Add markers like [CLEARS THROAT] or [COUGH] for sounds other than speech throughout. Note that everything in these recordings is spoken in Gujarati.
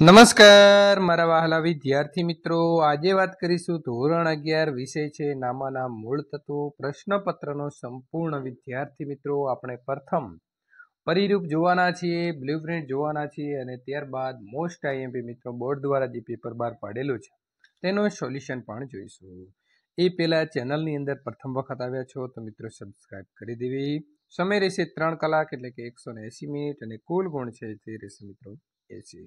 નમસ્કાર, મારા વહાલા વિદ્યાર્થી મિત્રો. આજે વાત કરીશું ધોરણ અગિયાર વિષય છે. નામાના મૂળ તત્વો, પ્રશ્નપત્રનો સંપૂર્ણ વિદ્યાર્થી મિત્રો. આપણે પ્રથમ પરિરૂપ જોવાના છીએ બ્લુપ્રિન્ટ જોવાના છીએ અને ત્યારબાદ મોસ્ટ આઈએમપી મિત્રો બોર્ડ દ્વારા જે પેપર બહાર પાડેલું છે, તેનું સોલ્યુશન પણ જોઈશું. એ પહેલાં ચેનલની અંદર પ્રથમ વખત આવ્યા છો તો મિત્રો સબસ્ક્રાઇબ કરી દેવી. સમય રહેશે ત્રણ કલાક એટલે કે એકસો મિનિટ અને કુલ ગુણ છે તે રહેશે મિત્રો એસી.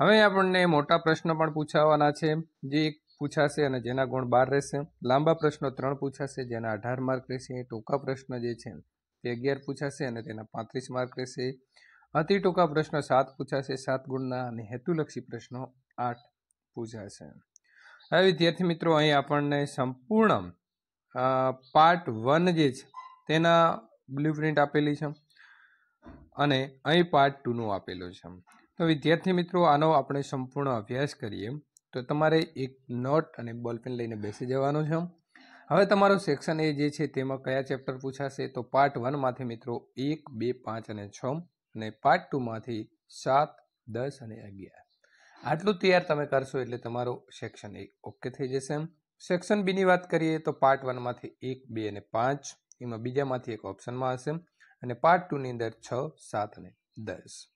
હવે આપણને મોટા પ્રશ્નો પણ પૂછાવાના છે. જે એક પૂછાશે અને જેના ગુણ બાર રહેશે. લાંબા પ્રશ્નો ત્રણ પૂછાશે, જેના અઢાર માર્ક રહેશે. ટૂંકા પ્રશ્ન જે છે, તે અગિયાર પૂછાશે અને તેના પાંત્રીસ માર્ક રહેશે. અતિ ટૂંકા પ્રશ્નો સાત પૂછાશે. સાત ગુણના અને હેતુલક્ષી પ્રશ્નો આઠ પૂછાશે. હવે વિદ્યાર્થી મિત્રો, અહીં આપણને સંપૂર્ણ પાર્ટ વન જે છે, તેના બ્લુપ્રિન્ટ આપેલી છે. અને અહીં પાર્ટ ટુનું આપેલું છે. તો વિદ્યાર્થી મિત્રો, આનો આપણે સંપૂર્ણ અભ્યાસ કરીએ. તો તમારે એક નોટ અને બોલપેન લઈને બેસી જવાનું છે. હવે તમારો સેક્શન એ જે છે તેમાં કયા ચેપ્ટર પૂછાશે તો પાર્ટ વનમાંથી મિત્રો એક, બે, પાંચ અને છ અને પાર્ટ ટુમાંથી સાત, દસ અને અગિયાર. આટલું તૈયાર તમે કરશો એટલે તમારો સેક્શન એ ઓકે થઈ જશે. સેક્શન બીની વાત કરીએ તો પાર્ટ વનમાંથી એક, બે અને પાંચ, એમાં બીજામાંથી એક ઓપ્શનમાં હશે અને પાર્ટ ટુની અંદર છ, સાત અને દસ.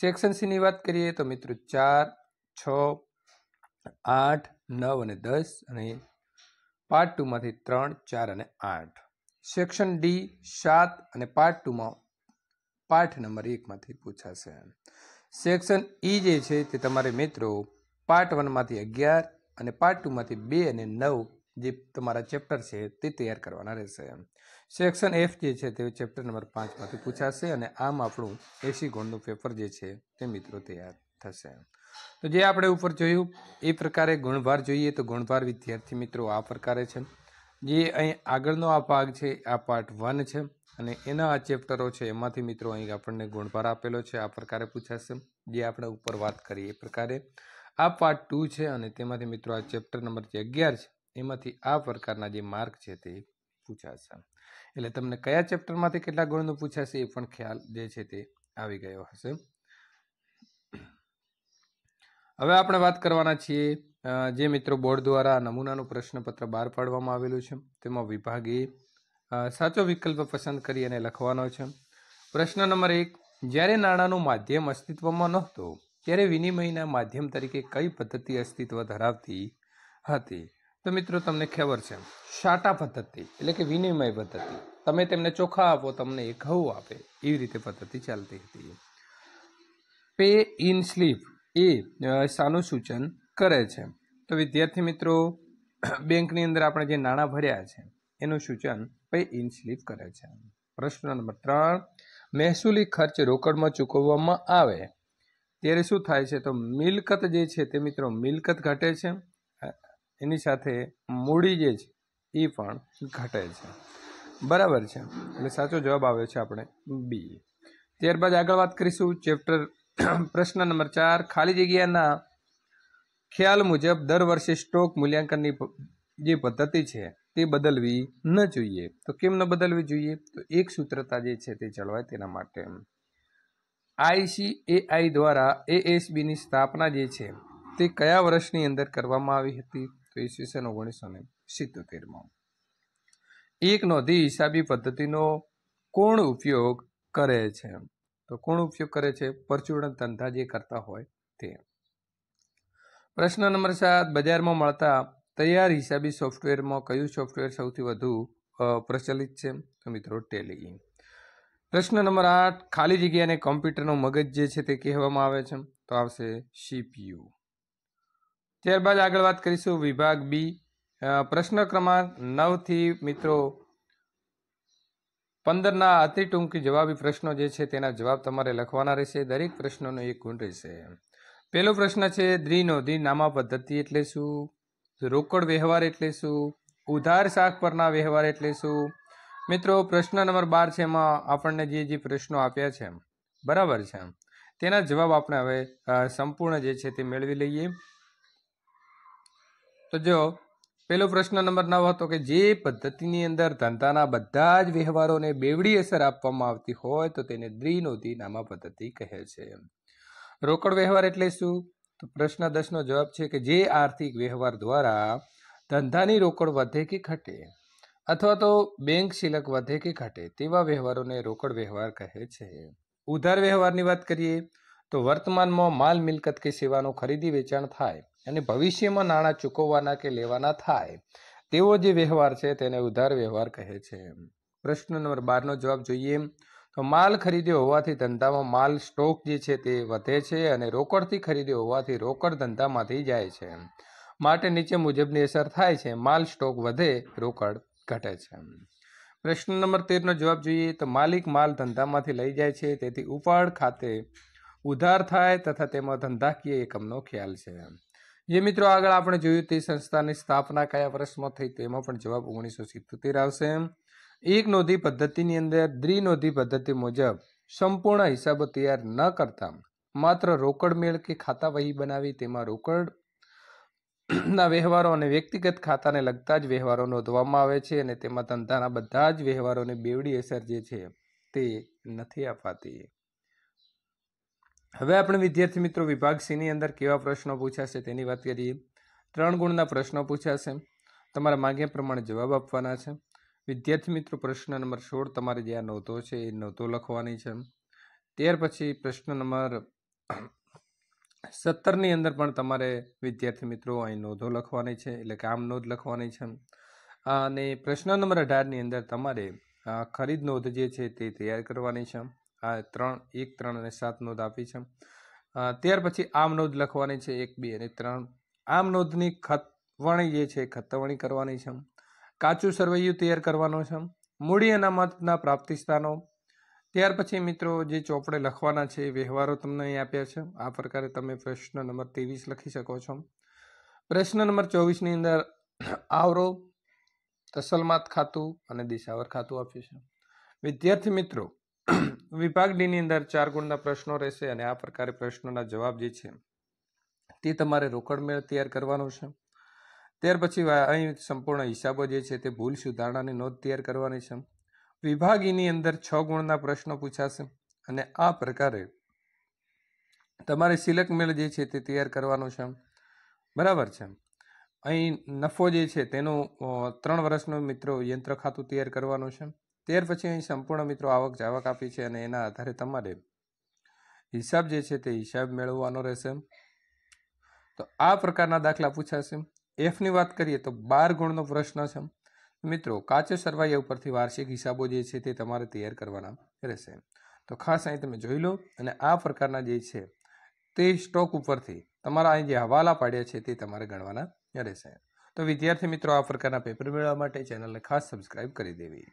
સેક્શન સીની વાત કરીએ તો મિત્રો ચાર, છ, આઠ, નવ અને દસ અને પાર્ટ ટુમાંથી ત્રણ, ચાર અને આઠ. સેક્શન ડી સાત અને પાર્ટ ટુમાં પાઠ નંબર એકમાંથી પૂછાશે. સેક્શન ઈ જે છે તે તમારે મિત્રો પાર્ટ વનમાંથી અગિયાર અને પાર્ટ ટુમાંથી બે અને નવ જે તમારા ચેપ્ટર છે તે તૈયાર કરવાના રહેશે. સેક્શન એફ જે છે તે ચેપ્ટર નંબર પાંચમાંથી પૂછાશે અને આમ આપણું એસી ગુણનું પેપર જે છે તે મિત્રો તૈયાર થશે. તો જે આપણે ઉપર જોયું, એ પ્રકારે ગુણભાર જોઈએ તો ગુણભાર વિદ્યાર્થી મિત્રો આ પ્રકારે છે. જે અહીં આગળનો આ ભાગ છે, આ પાર્ટ વન છે અને એના આ ચેપ્ટરો છે એમાંથી મિત્રો અહીં આપણને ગુણભાર આપેલો છે, આ પ્રકારે પૂછાશે. જે આપણે ઉપર વાત કરીએ એ પ્રકારે. આ પાર્ટ ટુ છે અને તેમાંથી મિત્રો આ ચેપ્ટર નંબર જે અગિયાર છે એમાંથી આ પ્રકારના જે માર્ક છે તે પૂછાશે. એટલે તમને કયા ચેપ્ટરમાંથી કેટલા ગુણનું પૂછાશે એ પણ ખ્યાલ જે છે તે આવી ગયો હશે. હવે આપણે વાત કરવાના છીએ જે મિત્રો બોર્ડ દ્વારા નમૂનાનું પ્રશ્નપત્ર બહાર પાડવામાં આવેલું છે. તેમાં વિભાગ સાચો વિકલ્પ પસંદ કરી અને લખવાનો છે. પ્રશ્ન નંબર એક, જ્યારે નાણાંનું માધ્યમ અસ્તિત્વમાં નહોતો, ત્યારે વિનિમયના માધ્યમ તરીકે કઈ પદ્ધતિ અસ્તિત્વ ધરાવતી હતી? તો મિત્રો તમને ખબર છે, શાટા પદ્ધતિ એટલે કે વિનિમય પદ્ધતિ. તમે તેમને ચોખા આપો, તમને એ ઘઉં આપે. એવી રીતે પદ્ધતિ ચાલતી હતી. પે ઇન સ્લીપ એ શાનું સૂચન કરે છે. તો વિદ્યાર્થી મિત્રો, બેંકની અંદર આપણે જે નાણાં ભર્યા છે, એનું સૂચન પે ઇન સ્લીપ કરે છે. પ્રશ્ન નંબર ત્રણ, મહેસૂલી ખર્ચ રોકડમાં ચૂકવવામાં આવે. ત્યારે શું થાય છે, તો મિલકત જે છે તે મિત્રો મિલકત ઘટે છે. એની સાથે મૂડી જે છે એ પણ ઘટે છે. બરાબર છે. એટલે સાચો જવાબ આવે છે આપણે બી ત્યારબાદ આગળ વાત કરીશું ચેપ્ટર [CLEARS THROAT] પ્રશ્ન નંબર ચાર. ખાલી જગ્યાના ખ્યાલ મુજબ દર વર્ષે સ્ટોક મૂલ્યાંકનની જે પદ્ધતિ છે, તે બદલવી ન જોઈએ. તો કેમ ન બદલવી જોઈએ? તો એક સૂત્રતા જે છે, તે જળવાય તેના માટે. આઈસીએઆઈ દ્વારા એએસબીની સ્થાપના જે છે, તે કયા વર્ષની અંદર કરવામાં આવી હતી? તો ઈસવીસન ઓગણીસો ને સિત્તોતેરમાં. એક નોંધી હિસાબી પદ્ધતિનો કોણ ઉપયોગ કરે છે? તો કોણ ઉપયોગ કરે છે? પરચુરણ ધંધા જે કરતા હોય તે. પ્રશ્ન નંબર સાત, બજારમાં મળતા તૈયાર હિસાબી સોફ્ટવેરમાં કયું સોફ્ટવેર સૌથી વધુ પ્રચલિત છે? તો મિત્રો ટેલી પ્રશ્ન નંબર આઠ, ખાલી જગ્યાને કોમ્પ્યુટરનો મગજ જે છે તે કહેવામાં આવે છે? તો આવશે સીપીયુ ત્યારબાદ આગળ વાત કરીશું વિભાગ બી. પ્રશ્ન ક્રમાંક નવથી મિત્રો પંદરના અતિ ટૂંકી જવાબી પ્રશ્નો જે છે તેના જવાબ તમારે લખવાના રહેશે. દરેક પ્રશ્નોનો એક ગુણ રહેશે. પહેલો પ્રશ્ન છે દ્વિનોધી નામા પદ્ધતિ એટલે શું? રોકડ વ્યવહાર એટલે શું? ઉધાર શાક પરના વ્યવહાર એટલે શું? મિત્રો, પ્રશ્ન નંબર બાર છે એમાં આપણને જે જે પ્રશ્નો આપ્યા છે, બરાબર છે? તેના જવાબ આપણે હવે સંપૂર્ણ જે છે તે મેળવી લઈએ. તો જો, પેલો પ્રશ્ન નંબર નવ હતો કે જે પદ્ધતિની અંદર ધંધાના બધા જ વ્યવહારોને બેવડી અસર આપવામાં આવતી હોય તો તેને દ્વિનોધી નામા પદ્ધતિ કહે છે. રોકડ વ્યવહાર એટલે શું? તો પ્રશ્ન દસનો જવાબ છે કે જે આર્થિક વ્યવહાર દ્વારા ધંધાની રોકડ વધે કે ઘટે? અથવા તો બેંક શિલક વધે કે ઘટે? તેવા વ્યવહારોને રોકડ વ્યવહાર કહે છે. ઉધાર વ્યવહારની વાત કરીએ, તો વર્તમાનમાં માલ મિલકત કે સેવાનો ખરીદી વેચાણ થાય. અને ભવિષ્યમાં નાણાં ચૂકવવાના કે લેવાના થાય, તેવો જે વ્યવહાર છે તેને ઉધાર વ્યવહાર કહે છે. પ્રશ્ન નંબર બારનો જવાબ જોઈએ. તો માલ ખરીદ્યો હોવાથી ધંધામાં માલ સ્ટોક જે છે તે વધે છે અને રોકડથી ખરીદ્યો હોવાથી રોકડ ધંધામાંથી જાય છે. માટે નીચે મુજબની અસર થાય છે. માલ સ્ટોક વધે, રોકડ ઘટે છે. પ્રશ્ન નંબર તેરનો જવાબ જોઈએ. તો માલિક માલ ધંધામાંથી લઈ જાય છે. તેથી ઉપાડ ખાતે ઉધાર થાય તથા તેમાં ધંધાકીય એકમનો ખ્યાલ છે. જે મિત્રો, આગળ આપણે જોયું તે સંસ્થાની સ્થાપના કયા વર્ષમાં થઈ તેમાં પણ જવાબ ઓગણીસો સિત્તોતેર આવશે. એક નોંધી પદ્ધતિની અંદર, દ્વિનોંધી પદ્ધતિ મુજબ સંપૂર્ણ હિસાબો તૈયાર ન કરતા માત્ર રોકડ મેળ કે ખાતા વહી બનાવી તેમાં રોકડ ના વ્યવહારો અને વ્યક્તિગત ખાતાને લગતા જ વ્યવહારો નોંધવામાં આવે છે અને તેમાં ધંધાના બધા જ વ્યવહારોને બેવડી અસર જે છે તે નથી અપાતી. હવે આપણે વિદ્યાર્થી મિત્રો વિભાગ સીની અંદર કેવા પ્રશ્નો પૂછાશે તેની વાત કરીએ. ત્રણ ગુણના પ્રશ્નો પૂછાશે. તમારા માગ્યા પ્રમાણે જવાબ આપવાના છે. વિદ્યાર્થી મિત્રો, પ્રશ્ન નંબર સોળ તમારે જે આ નોંધો છે એ નોંધો લખવાની છે. ત્યાર પછી પ્રશ્ન નંબર સત્તરની અંદર પણ તમારે વિદ્યાર્થી મિત્રો અહીં નોંધો લખવાની છે, એટલે કે આમ નોંધ લખવાની છે. અને પ્રશ્ન નંબર અઢારની અંદર તમારે ખરીદ નોંધ જે છે તે તૈયાર કરવાની છે. આ ત્રણ, એક, ત્રણ અને સાત નોંધ આપી છે. ત્યાર પછી આમ નોંધ લખવાની છે એક, બે અને ત્રણ. આમ નોંધની ખતવણી જે છે ખતવણી કરવાની છે. કાચું સરવૈયું તૈયાર કરવાનો છે. મૂડી અનામતના પ્રાપ્તિ સ્થાનો ત્યાર પછી મિત્રો જે ચોપડે લખવાના છે એ વ્યવહારો તમને અહીં આપ્યા છે. આ પ્રકારે તમે પ્રશ્ન નંબર ત્રેવીસ લખી શકો છો. પ્રશ્ન નંબર ચોવીસની અંદર આવરો, તસલમાત ખાતું અને દિશાવર ખાતું આપ્યું છે. વિદ્યાર્થી મિત્રો વિભાગ ડીની અંદર ચાર ગુણના પ્રશ્નો રહેશે અને આ પ્રકારે પ્રશ્નોના જવાબ જે છે, તે તમારે રોકડ મેળ તૈયાર કરવાનો છે. ત્યાર પછી અહીં સંપૂર્ણ હિસાબો જે છે તે ભૂલ સુધારણાની નોંધ તૈયાર કરવાની છે. વિભાગ ઈની અંદર છ ગુણના પ્રશ્નો પૂછાશે અને આ પ્રકારે તમારે સિલક મેળ જે છે તે તૈયાર કરવાનો છે. બરાબર છે? અહીં નફો જે છે તેનું ત્રણ વર્ષનું મિત્રો યંત્ર ખાતું તૈયાર કરવાનું છે. ત્યાર પછી અહીં સંપૂર્ણ મિત્રો આવક જાવક આપી છે અને એના આધારે તમારે હિસાબ જે છે તે હિસાબ મેળવવાનો રહેશે. તો આ પ્રકારના દાખલા પૂછાશે. એફની વાત કરીએ તો બાર ગુણનો પ્રશ્ન છે. મિત્રો, કાચો સરવાયા ઉપરથી વાર્ષિક હિસાબો જે છે તે તમારે તૈયાર કરવાના રહેશે. તો ખાસ અહીં તમે જોઈ લો અને આ પ્રકારના જે છે તે સ્ટોક ઉપરથી તમારા અહીં જે હવાલા પાડ્યા છે તે તમારે ગણવાના રહેશે. તો વિદ્યાર્થી મિત્રો, આ પ્રકારના પેપર મેળવવા માટે ચેનલને ખાસ સબસ્ક્રાઇબ કરી દેવી.